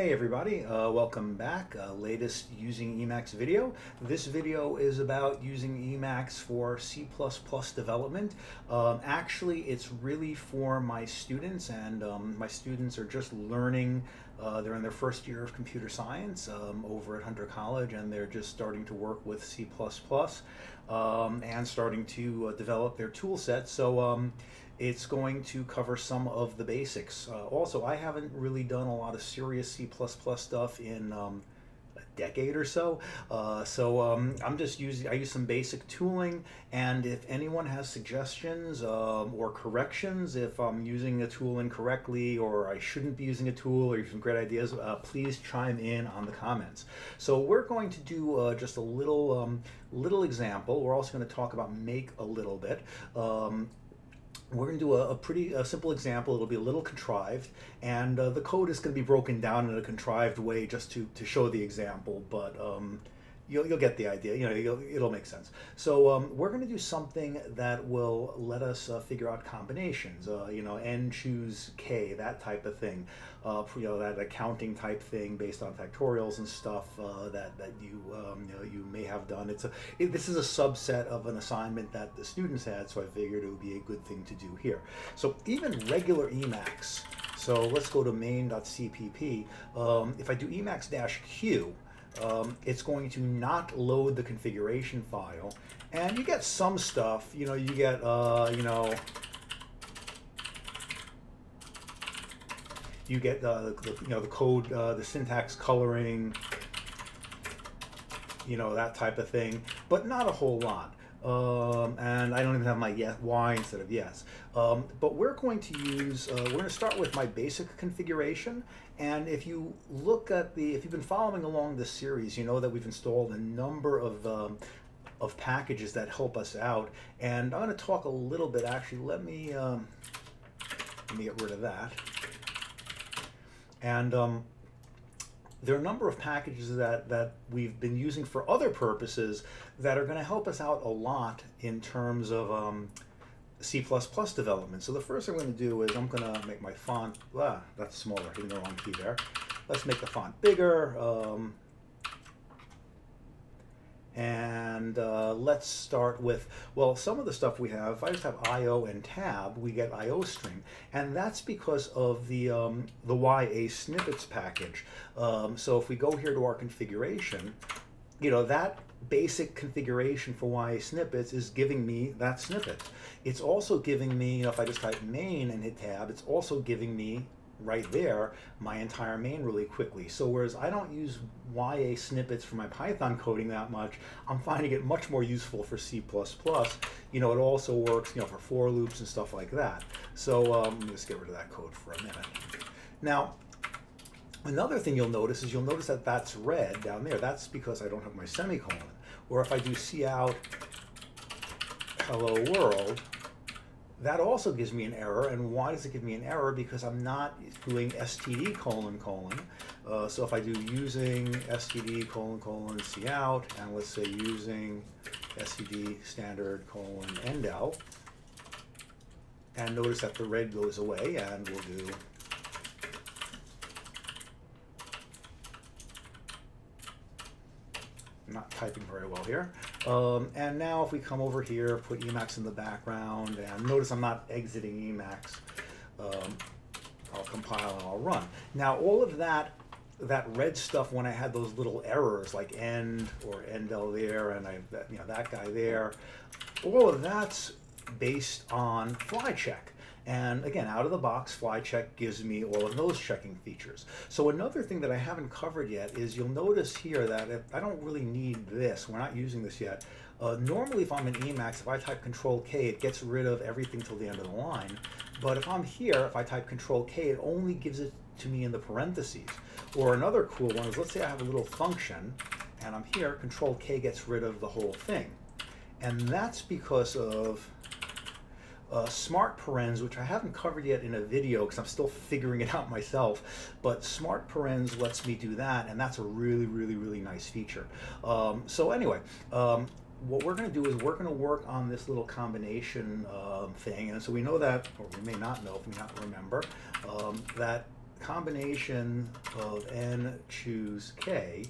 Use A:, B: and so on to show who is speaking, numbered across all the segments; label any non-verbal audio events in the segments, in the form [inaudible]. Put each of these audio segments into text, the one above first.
A: Hey everybody, uh, welcome back. Uh, latest using Emacs video. This video is about using Emacs for C++ development. Um, actually, it's really for my students and um, my students are just learning. Uh, they're in their first year of computer science um, over at Hunter College and they're just starting to work with C++ um, and starting to uh, develop their tool set. So um, it's going to cover some of the basics. Uh, also, I haven't really done a lot of serious C++ stuff in um, a decade or so. Uh, so um, I'm just using, I use some basic tooling. And if anyone has suggestions um, or corrections, if I'm using a tool incorrectly or I shouldn't be using a tool or you have some great ideas, uh, please chime in on the comments. So we're going to do uh, just a little, um, little example. We're also going to talk about make a little bit. We're going to do a, a pretty a simple example. It'll be a little contrived, and uh, the code is going to be broken down in a contrived way just to, to show the example, but um, you'll, you'll get the idea. You know, it'll make sense. So um, we're going to do something that will let us uh, figure out combinations, uh, you know, n choose k, that type of thing. Uh, you know, that accounting type thing based on factorials and stuff uh, that, that you, um, you, know, you may have done. It's a, it, this is a subset of an assignment that the students had, so I figured it would be a good thing to do here. So even regular Emacs, so let's go to main.cpp. Um, if I do Emacs-Q, um, it's going to not load the configuration file, and you get some stuff. You know, you get, uh, you know, you get uh, the, the, you know the code, uh, the syntax coloring, you know that type of thing, but not a whole lot. Um, and I don't even have my yes, Y instead of yes. Um, but we're going to use, uh, we're going to start with my basic configuration. And if you look at the, if you've been following along this series, you know that we've installed a number of, um, of packages that help us out. And I'm going to talk a little bit, actually, let me, um, let me get rid of that. And um, there are a number of packages that, that we've been using for other purposes that are going to help us out a lot in terms of um, C++ development. So the first thing I'm going to do is I'm going to make my font, ah, that's smaller, hitting the wrong key there. Let's make the font bigger. Um, and uh, let's start with, well, some of the stuff we have, if I just have IO and tab, we get IOstream. And that's because of the, um, the yasnippets package. Um, so if we go here to our configuration, you know, that basic configuration for yasnippets is giving me that snippet. It's also giving me, you know, if I just type main and hit tab, it's also giving me right there my entire main really quickly. So whereas I don't use yasnippets for my Python coding that much, I'm finding it much more useful for C++. You know, it also works, you know, for for loops and stuff like that. So um, let me just get rid of that code for a minute. Now, another thing you'll notice is you'll notice that that's red down there. That's because I don't have my semicolon. Or if I do cout hello world, that also gives me an error. And why does it give me an error? Because I'm not doing std colon colon. Uh, so if I do using std colon colon cout, and let's say using std standard colon endout, and notice that the red goes away, and we'll do I'm not typing very well here. Um, and now if we come over here, put Emacs in the background, and notice I'm not exiting Emacs. Um, I'll compile and I'll run. Now all of that that red stuff when I had those little errors like end or endl there and I that you know that guy there, all of that's based on FlyCheck. And again, out of the box, FlyCheck gives me all of those checking features. So another thing that I haven't covered yet is you'll notice here that I don't really need this, we're not using this yet. Uh, normally if I'm in Emacs, if I type Control K, it gets rid of everything till the end of the line. But if I'm here, if I type Control K, it only gives it to me in the parentheses. Or another cool one is, let's say I have a little function, and I'm here, Control K gets rid of the whole thing. And that's because of uh, smart parens, which I haven't covered yet in a video because I'm still figuring it out [laughs] myself, but smart parens lets me do that, and that's a really, really, really nice feature. Um, so anyway, um, what we're going to do is we're going to work on this little combination um, thing, and so we know that, or we may not know if we not remember, um, that combination of n choose k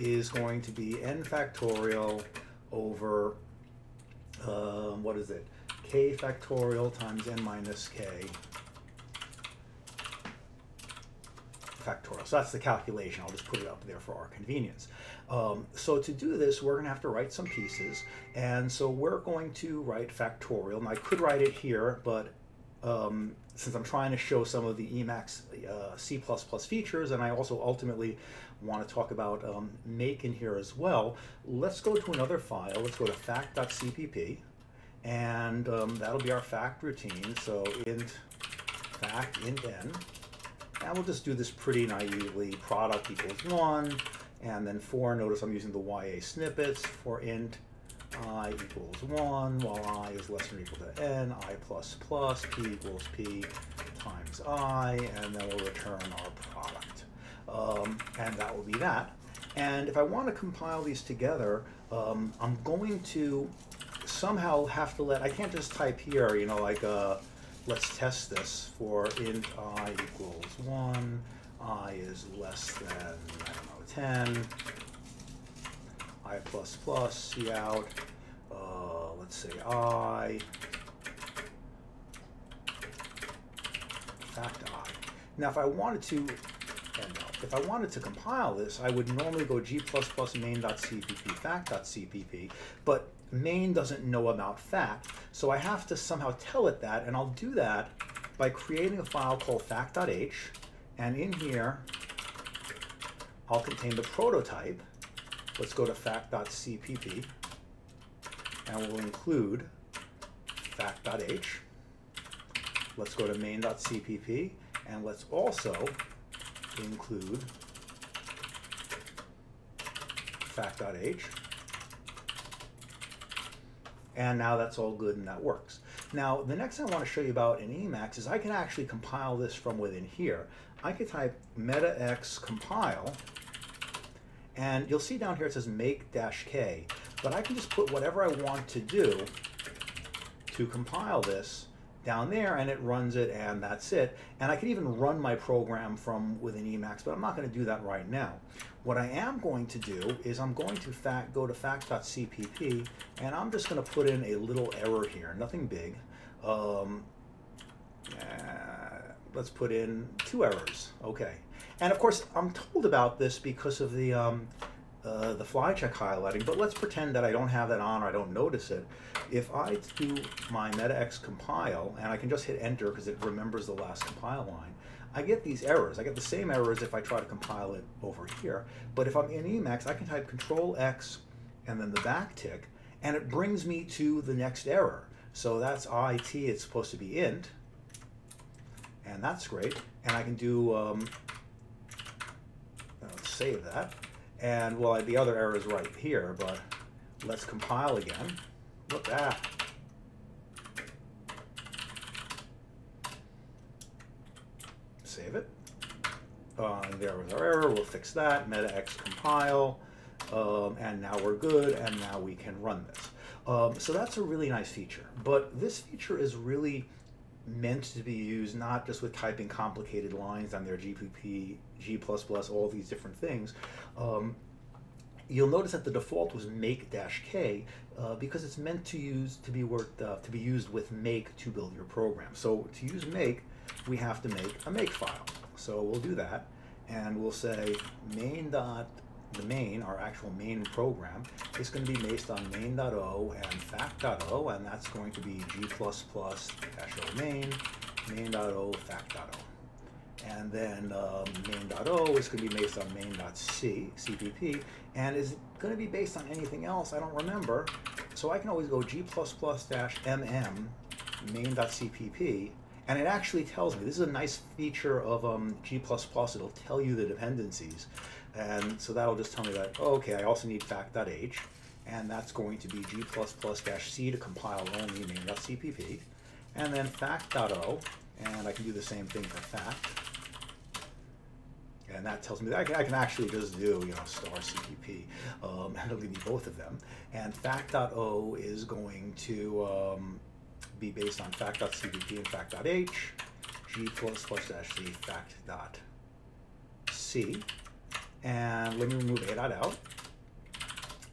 A: is going to be n factorial over, um, what is it, k factorial times n minus k factorial. So that's the calculation. I'll just put it up there for our convenience. Um, so to do this, we're going to have to write some pieces. And so we're going to write factorial. And I could write it here, but um, since I'm trying to show some of the Emacs uh, C++ features, and I also ultimately want to talk about um, make in here as well, let's go to another file. Let's go to fact.cpp, and um, that'll be our fact routine. So int fact int n, and we'll just do this pretty naively. Product equals 1, and then for, notice I'm using the yasnippets for int i equals 1, while i is less than or equal to n, i plus plus, p equals p times i, and then we'll return our product. Um, and that will be that. And if I want to compile these together, um, I'm going to somehow have to let, I can't just type here, you know, like, uh, let's test this for int i equals 1, i is less than, I don't know, 10, i plus plus, see out, uh, let's say i, fact i. Now if I wanted to, if I wanted to compile this, I would normally go g++ main.cpp fact.cpp, but main doesn't know about fact, so I have to somehow tell it that, and I'll do that by creating a file called fact.h, and in here, I'll contain the prototype. Let's go to fact.cpp, and we'll include fact.h. Let's go to main.cpp, and let's also include fact.h. And now that's all good and that works. Now, the next thing I want to show you about in Emacs is I can actually compile this from within here. I could type metax compile, and you'll see down here it says make-k, but I can just put whatever I want to do to compile this down there and it runs it and that's it. And I can even run my program from within Emacs, but I'm not going to do that right now. What I am going to do is I'm going to fact, go to fact.cpp and I'm just going to put in a little error here, nothing big. Um, uh, let's put in two errors, okay. And of course, I'm told about this because of the um, uh, the FlyCheck highlighting, but let's pretend that I don't have that on or I don't notice it. If I do my metax compile, and I can just hit enter because it remembers the last compile line, I get these errors. I get the same errors if I try to compile it over here. But if I'm in Emacs, I can type Control X and then the back tick, and it brings me to the next error. So that's IT, it's supposed to be int, and that's great. And I can do, um, uh, save that. And well, the other error is right here, but let's compile again. Look at that. Save it. Uh, there was our error. We'll fix that. MetaX compile. Um, and now we're good, and now we can run this. Um, so that's a really nice feature. But this feature is really meant to be used not just with typing complicated lines on their GPP, G++, all these different things. Um, you'll notice that the default was make-k uh, because it's meant to use to be worked uh, to be used with make to build your program. So to use make, we have to make a make file. So we'll do that, and we'll say main dot the main, our actual main program, is going to be based on main.o and fact.o, and that's going to be g++ o main, main.o, fact.o. And then um, main.o is going to be based on main.c, CPP, and is going to be based on anything else, I don't remember. So I can always go g++ mm main.cpp, and it actually tells me, this is a nice feature of um, G++, plus it'll tell you the dependencies. And so that'll just tell me that, oh, okay, I also need fact.h, and that's going to be g++-c to compile only main.cpp, and then fact.o, and I can do the same thing for fact. And that tells me that I can, I can actually just do, you know, star CPP, um, [laughs] and it'll give me both of them. And fact.o is going to um, be based on fact.cpp and fact.h, g++-c fact.o. C. And let me remove A dot out.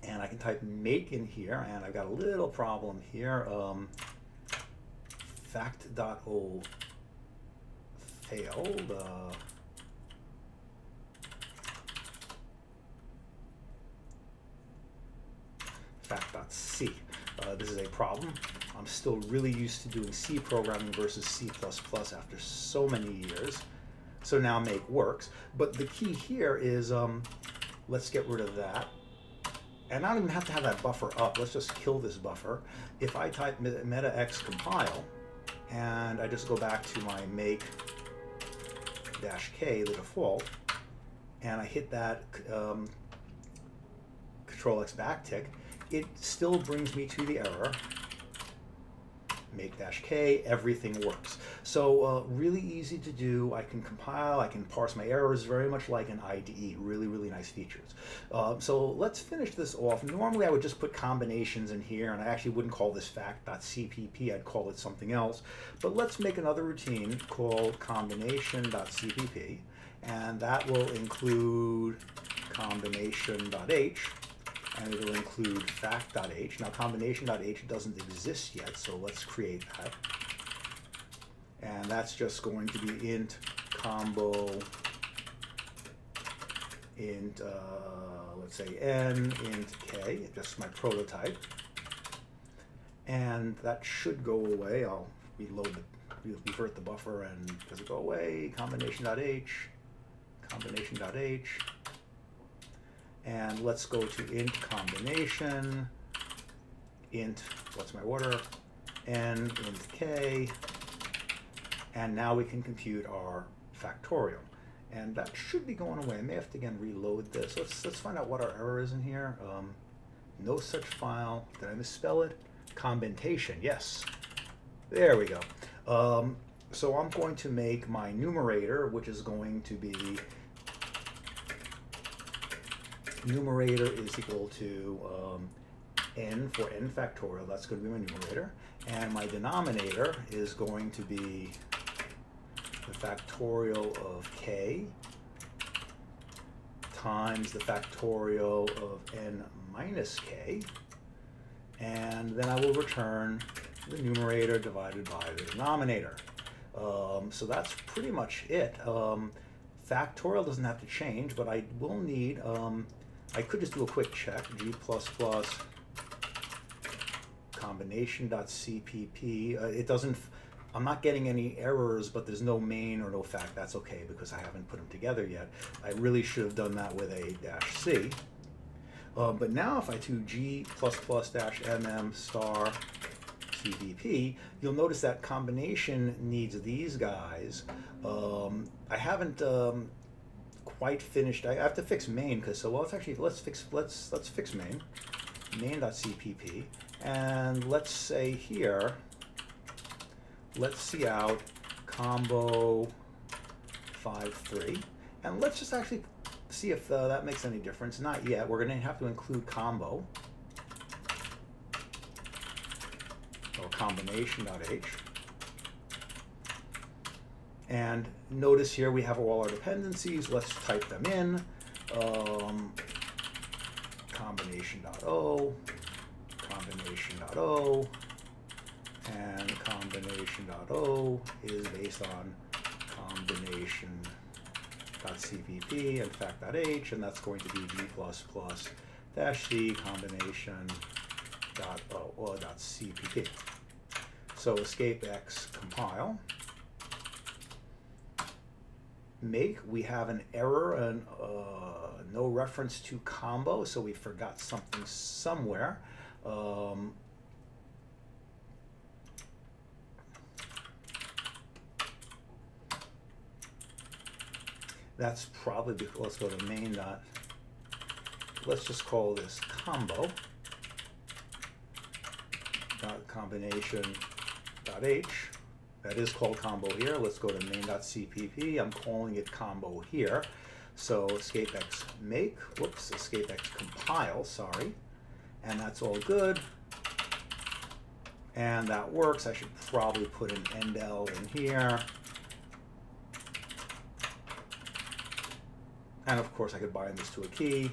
A: And I can type make in here, and I've got a little problem here. Um, fact.o failed. Uh, fact.c. Uh, this is a problem. I'm still really used to doing C programming versus C++ after so many years. So now make works. But the key here is, um, let's get rid of that. And I don't even have to have that buffer up. Let's just kill this buffer. If I type meta x compile, and I just go back to my make dash k, the default, and I hit that um, control x backtick, it still brings me to the error make dash k, everything works. So uh, really easy to do. I can compile, I can parse my errors very much like an IDE. Really, really nice features. Uh, so let's finish this off. Normally I would just put combinations in here and I actually wouldn't call this fact.cpp, I'd call it something else. But let's make another routine called combination.cpp and that will include combination.h and it'll include fact.h. Now combination.h doesn't exist yet, so let's create that. And that's just going to be int combo int, uh, let's say n, int k, just my prototype. And that should go away. I'll reload the, revert the buffer and does it go away? Combination.h, combination.h. And let's go to int combination, int, what's my order, n, int k, and now we can compute our factorial. And that should be going away. I may have to again reload this. Let's, let's find out what our error is in here. Um, no such file. Did I misspell it? Combination, yes. There we go. Um, so I'm going to make my numerator, which is going to be numerator is equal to um, n for n factorial, that's going to be my numerator, and my denominator is going to be the factorial of k times the factorial of n minus k, and then I will return the numerator divided by the denominator. Um, so that's pretty much it. Um, factorial doesn't have to change, but I will need um, I could just do a quick check, g++ combination.cpp. Uh, it doesn't, I'm not getting any errors, but there's no main or no fact. That's okay because I haven't put them together yet. I really should have done that with a dash C. Uh, but now if I do g++ plus dash mm star CPP, you'll notice that combination needs these guys. Um, I haven't um, quite finished. I have to fix main because so well. Let's actually let's fix let's let's fix main main.cpp and let's say here let's see out combo five three and let's just actually see if uh, that makes any difference. Not yet. We're going to have to include combo or combination.h. And notice here we have all our dependencies. Let's type them in. Um, combination.o, combination.o, and combination.o is based on combination.cpp and fact.h, and that's going to be g++ dash c combination dot o or dot cpp. So escape x compile make, we have an error and uh, no reference to combo, so we forgot something somewhere. Um, that's probably because, let's go to main dot, let's just call this combo dot combination dot h that is called combo here. Let's go to main.cpp. I'm calling it combo here. So escapex make, whoops, escapex compile, sorry. And that's all good. And that works. I should probably put an endl in here. And of course I could bind this to a key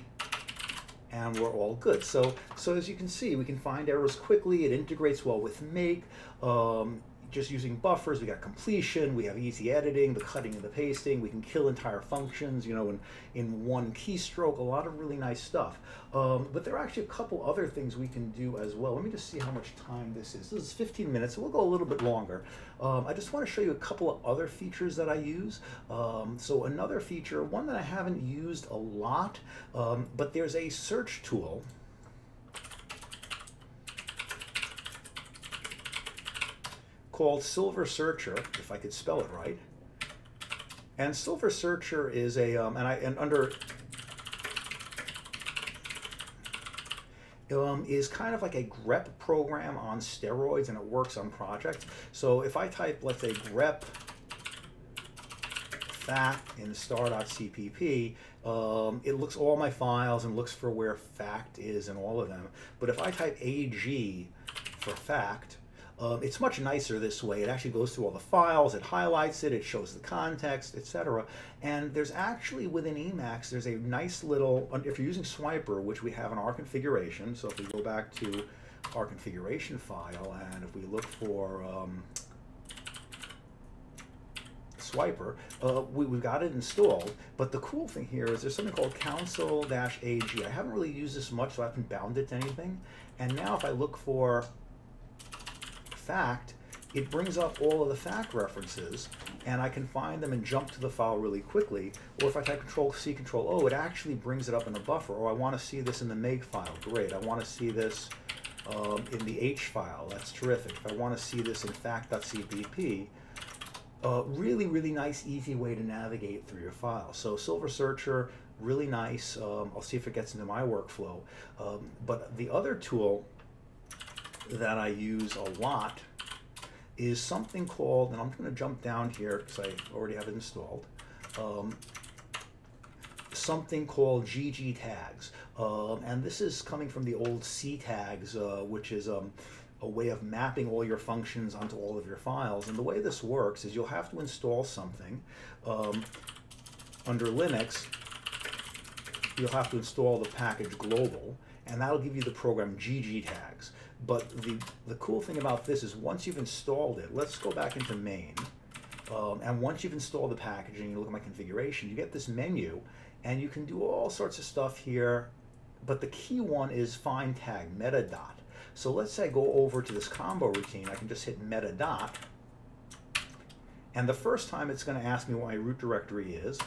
A: and we're all good. So, so as you can see, we can find errors quickly. It integrates well with make. Um, just using buffers, we got completion, we have easy editing, the cutting and the pasting, we can kill entire functions, you know, in, in one keystroke, a lot of really nice stuff. Um, but there are actually a couple other things we can do as well. Let me just see how much time this is. This is 15 minutes, so we'll go a little bit longer. Um, I just want to show you a couple of other features that I use. Um, so another feature, one that I haven't used a lot, um, but there's a search tool called Silver Searcher, if I could spell it right. And Silver Searcher is a, um, and I, and under, um, is kind of like a grep program on steroids and it works on projects. So if I type, let's say grep fact in star.cpp, um, it looks all my files and looks for where fact is in all of them. But if I type ag for fact, um, it's much nicer this way. It actually goes through all the files, it highlights it, it shows the context, etc. And there's actually within Emacs, there's a nice little, if you're using Swiper, which we have in our configuration, so if we go back to our configuration file and if we look for um, Swiper, uh, we, have got it installed. But the cool thing here is there's something called counsel-ag. I haven't really used this much, so I haven't bound it to anything. And now if I look for fact, it brings up all of the fact references and I can find them and jump to the file really quickly. Or if I type Control C, Control O, it actually brings it up in the buffer. Or I want to see this in the make file. Great. I want to see this um, in the H file. That's terrific. If I want to see this in fact.cpp, uh, really, really nice, easy way to navigate through your file. So Silver Searcher, really nice. Um, I'll see if it gets into my workflow. Um, but the other tool that I use a lot is something called, and I'm going to jump down here because I already have it installed, um, something called ggtags. Um, and this is coming from the old ctags, uh, which is um, a way of mapping all your functions onto all of your files. And the way this works is you'll have to install something. Um, under Linux, you'll have to install the package global, and that'll give you the program ggtags. But the, the cool thing about this is once you've installed it, let's go back into main. Um, and once you've installed the package and you look at my configuration, you get this menu and you can do all sorts of stuff here. But the key one is find tag, meta dot. So let's say I go over to this combo routine, I can just hit meta dot. And the first time it's going to ask me what my root directory is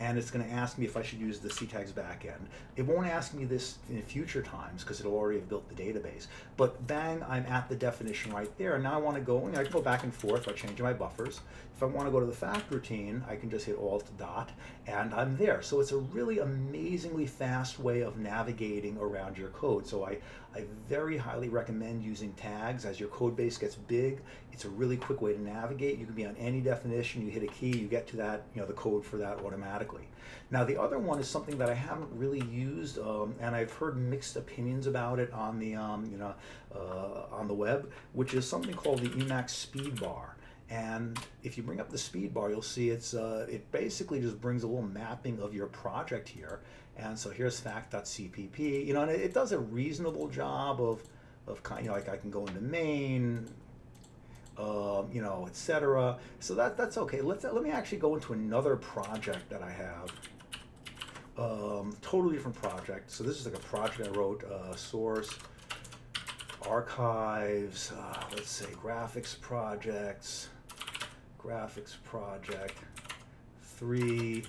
A: and it's going to ask me if I should use the CTAGS backend. It won't ask me this in future times because it'll already have built the database. But bang, I'm at the definition right there. And now I want to go, you know, I can go back and forth by changing my buffers. If I want to go to the fact routine, I can just hit Alt dot and I'm there. So it's a really amazingly fast way of navigating around your code. So I, I very highly recommend using tags as your code base gets big. It's a really quick way to navigate. You can be on any definition, you hit a key, you get to that, you know, the code for that automatically. Now the other one is something that I haven't really used, um, and I've heard mixed opinions about it on the, um, you know, uh, on the web, which is something called the Emacs Speedbar. And if you bring up the speedbar, you'll see it's uh, it basically just brings a little mapping of your project here. And so here's fact.cpp, you know, and it, it does a reasonable job of, of kind you know, like I can go into main, um, you know, etc. So that that's okay. Let's let me actually go into another project that I have. Um, totally different project. So this is like a project I wrote. Uh, source, archives. Uh, let's say graphics projects, graphics project, three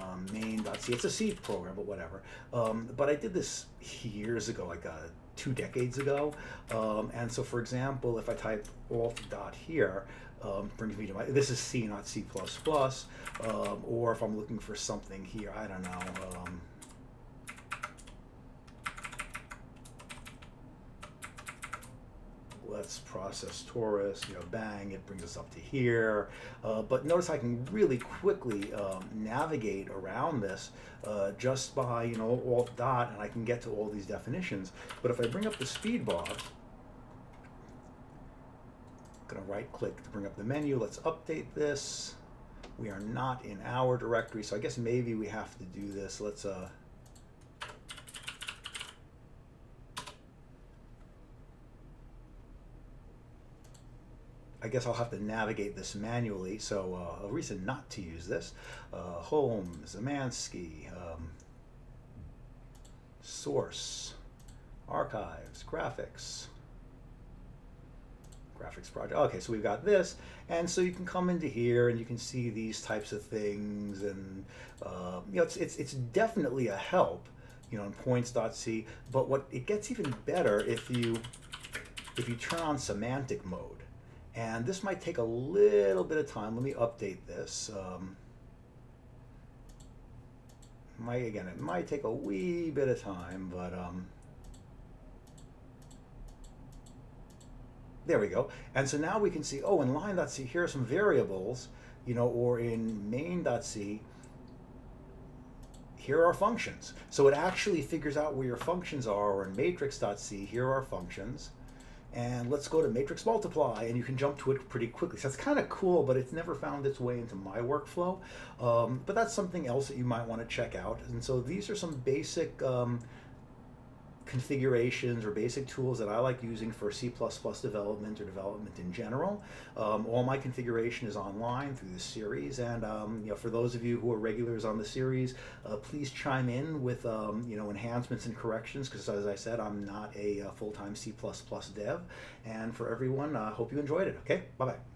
A: um, main.c. It's a C program, but whatever. Um, but I did this years ago, like uh, two decades ago. Um, and so, for example, if I type alt dot here, um, brings me to my, this is C, not C++, um, or if I'm looking for something here, I don't know, um, let's process torus, you know, bang, it brings us up to here. Uh, but notice I can really quickly um, navigate around this uh, just by, you know, alt dot, and I can get to all these definitions. But if I bring up the speedbar, I'm gonna right click to bring up the menu, let's update this. we are not in our directory, so I guess maybe we have to do this. Let's uh, I guess I'll have to navigate this manually. So uh, a reason not to use this. Uh, home, Zamansky, um, source, archives, graphics, graphics project. Okay, so we've got this. And so you can come into here and you can see these types of things. And, uh, you know, it's, it's, it's definitely a help, you know, in points.c. But what it gets even better if you, if you turn on semantic mode. And this might take a little bit of time. Let me update this. Um, might, again, it might take a wee bit of time, but um, there we go. And so now we can see, oh, in line.c, here are some variables, you know, or in main.c, here are functions. So it actually figures out where your functions are, or in matrix.c, here are functions and let's go to matrix multiply and you can jump to it pretty quickly. So that's kind of cool but it's never found its way into my workflow. Um, but that's something else that you might want to check out. And so these are some basic um, configurations or basic tools that I like using for C++ development or development in general. Um, all my configuration is online through the series, and um, you know, for those of you who are regulars on the series, uh, please chime in with um, you know enhancements and corrections because, as I said, I'm not a, a uh, full-time C++ dev. And for everyone, I uh, hope you enjoyed it. Okay, bye bye.